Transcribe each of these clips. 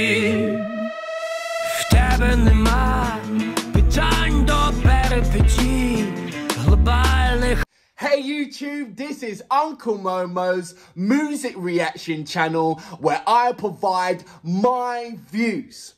В тебе нема питань до глобальних. Hey YouTube, this is Uncle Momo's music reaction channel where I provide my views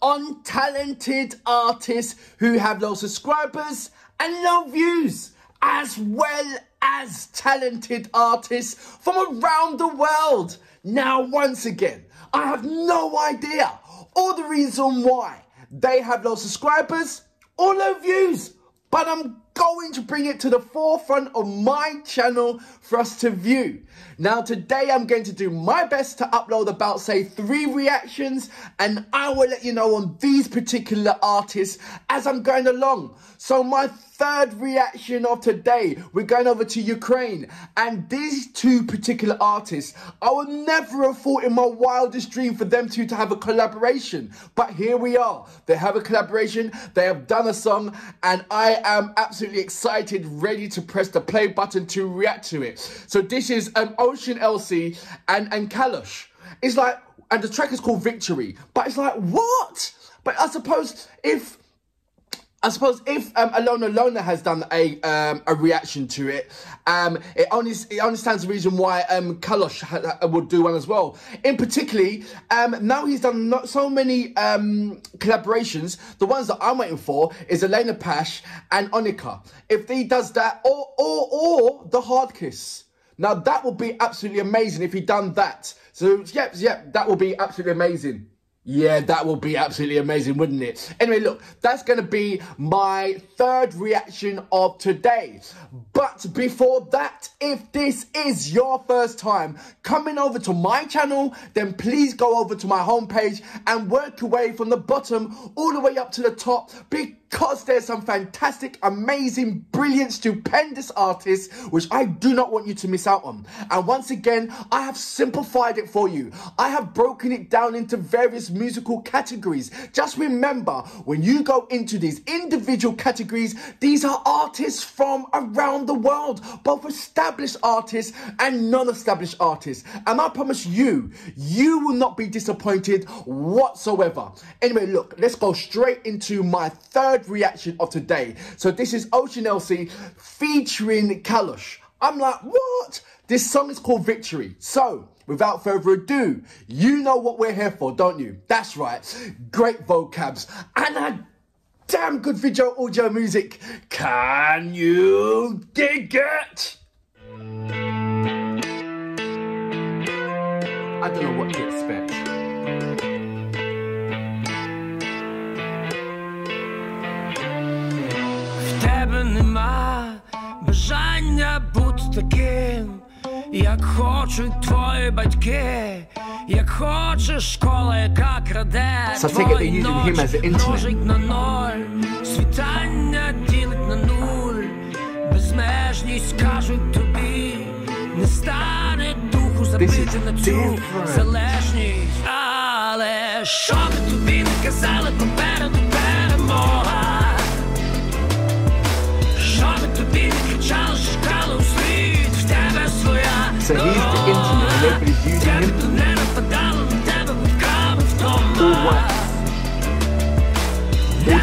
on talented artists who have low subscribers and low views, as well as talented artists from around the world. Now, once again, I have no idea. Or the reason why. They have low subscribers or low views, but I'm going to bring it to the forefront of my channel for us to view. Now today I'm going to do my best to upload about say three reactions and I will let you know on these particular artists as I'm going along. So my third reaction of today, we're going over to Ukraine. And these two particular artists, I would never have thought in my wildest dream for them two to have a collaboration. But here we are. They have a collaboration, they have done a song, and I am absolutely excited, ready to press the play button to react to it. So this is um, Ocean Elsie and, and Kalush. It's like, and the track is called Victory. But it's like, what? But I suppose if I suppose if um, Alyona Alyona has done a um, a reaction to it, um, it only it the reason why um, Kalush would do one as well. In particularly, um, now he's done not so many um, collaborations. The ones that I'm waiting for is Elena Pash and Onuka. If he does that, or or or the Hardkiss. Now that would be absolutely amazing if he done that. So yep, yep, that would be absolutely amazing. Yeah, that will be absolutely amazing, wouldn't it? Anyway, look, that's going to be my third reaction of today. But before that, if this is your first time coming over to my channel, then please go over to my homepage and work your way from the bottom all the way up to the top because there's some fantastic, amazing, brilliant, stupendous artists which I do not want you to miss out on. And once again, I have simplified it for you. I have broken it down into various musical categories. Just remember, when you go into these individual categories, these are artists from around the world, both established artists and non-established artists. And I promise you, you will not be disappointed whatsoever. Anyway, look, let's go straight into my third reaction of today. So this is Ocean Elsie featuring Kalush. I'm like, what? This song is called Victory. So, without further ado, you know what we're here for, don't you? That's right. Great vocabs and a damn good video audio music. Can you dig it? I don't know what to expect. тебе нема бажання бути таким, Як хочуть твої батьки, як хоче школа, яка краде твої ночі, множить на ноль, світання ділить на нуль, безмежність кажуть тобі, не стане духу забити на цю залежність, але що би тобі не казали попереду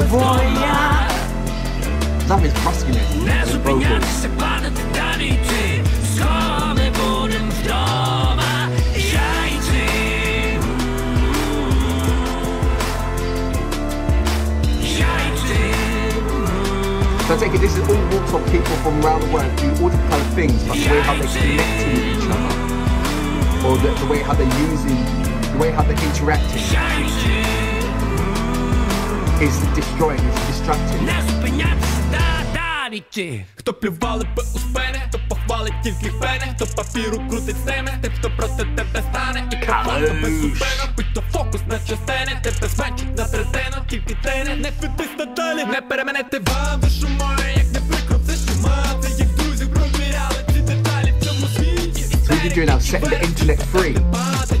Voya. That means brusqueness. So I take it this is all walks of people from around the world do all different kind of things, like the way how they connect to each other, or the, the way how they're using, the way how they're interacting is destroying, is distracting. Хто Хто плювали би у спини, хто похвалить тільки фени, хто папіру крутить стими, тим, хто проти тебе стане, і команда без зупину, будь то фокус на частини, тебе зменшить на третину, тільки тини, не підись надалі, не переменити вам душу мою, як не прикро, це шумати, як друзів провіряли ці деталі в цьому світі. So what you doing now, setting the internet free.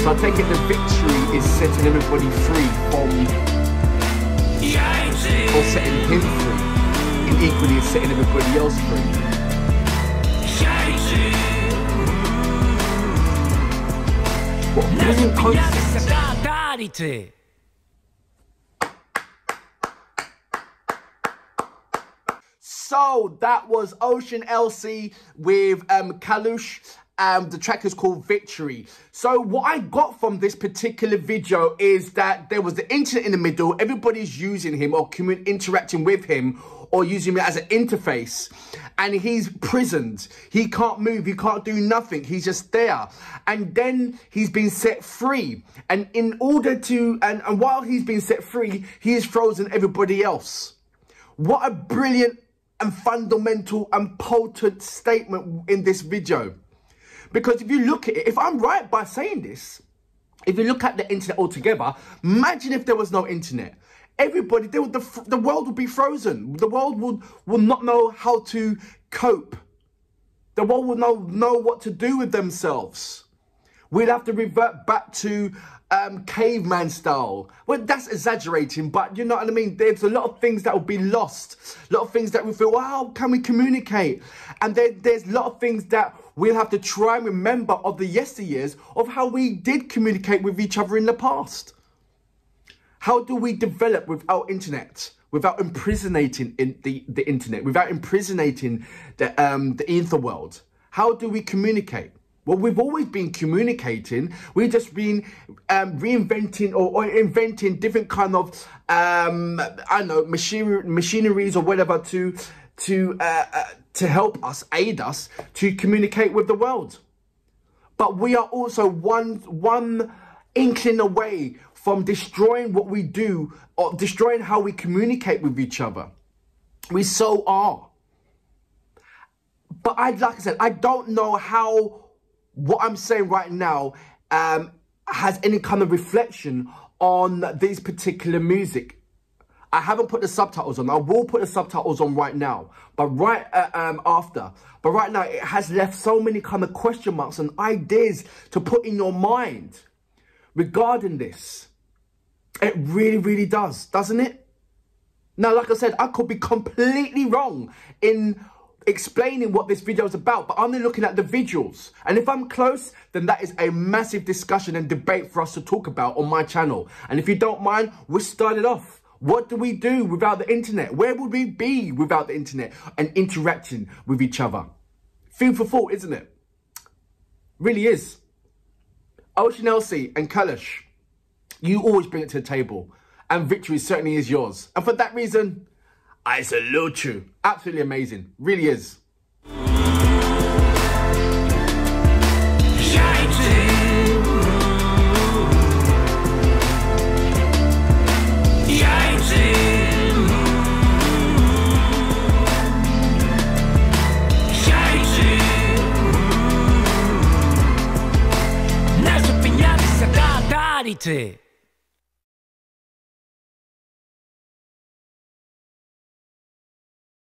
So I take it the victory is setting everybody free from, or setting him free, and equally is setting everybody else free. What a brilliant concept. So that was Ocean Elsie with um, Kalush. Um, the track is called Victory. So what I got from this particular video is that there was the internet in the middle. Everybody's using him or interacting with him or using him as an interface. And he's prisoned. He can't move. He can't do nothing. He's just there. And then he's been set free. And in order to, and, and while he's been set free, he has frozen everybody else. What a brilliant and fundamental and potent statement in this video. Because if you look at it, if I'm right by saying this, if you look at the internet altogether, imagine if there was no internet. Everybody, would, the, the world would be frozen. The world would, would not know how to cope. The world would not know what to do with themselves. We'd have to revert back to um, caveman style. Well, that's exaggerating, but you know what I mean? There's a lot of things that will be lost. A lot of things that we feel, well, how can we communicate? And there, there's a lot of things that we'll have to try and remember of the yesteryears of how we did communicate with each other in the past. How do we develop without internet? Without imprisonating in the, the internet, without imprisonating the um the ether world. How do we communicate? Well, we've always been communicating. We've just been um, reinventing or, or, inventing different kind of, um, I don't know, machinery, machineries or whatever to to uh, uh, to help us, aid us to communicate with the world. But we are also one one inkling away from destroying what we do or destroying how we communicate with each other. We so are. But I, like I said, I don't know how what I'm saying right now um, has any kind of reflection on these particular music. I haven't put the subtitles on. I will put the subtitles on right now, but right uh, um, after. But right now, it has left so many kind of question marks and ideas to put in your mind regarding this. It really, really does, doesn't it? Now, like I said, I could be completely wrong in explaining what this video is about, but I'm looking at the visuals. And if I'm close, then that is a massive discussion and debate for us to talk about on my channel. And if you don't mind, we'll start it off. What do we do without the internet? Where would we be without the internet and interacting with each other? Food for thought, isn't it? Really is. Ocean Elsie and Kalush, you always bring it to the table. And victory certainly is yours. And for that reason, I salute you. Absolutely amazing. Really is.